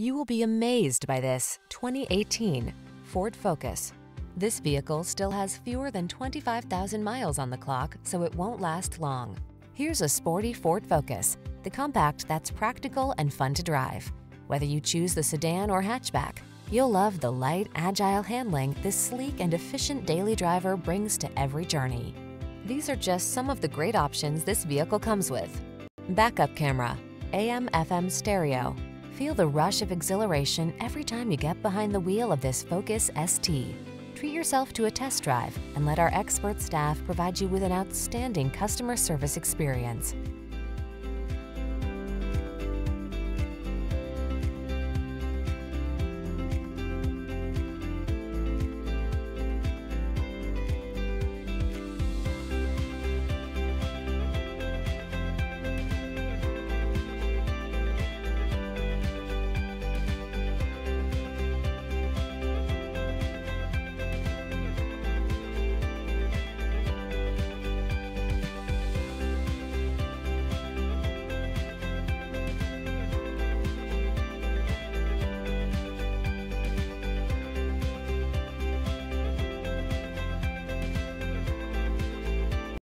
You will be amazed by this 2018 Ford Focus. This vehicle still has fewer than 25,000 miles on the clock, so it won't last long. Here's a sporty Ford Focus, the compact that's practical and fun to drive. Whether you choose the sedan or hatchback, you'll love the light, agile handling this sleek and efficient daily driver brings to every journey. These are just some of the great options this vehicle comes with. Backup camera, AM FM stereo. Feel the rush of exhilaration every time you get behind the wheel of this Focus ST. Treat yourself to a test drive and let our expert staff provide you with an outstanding customer service experience.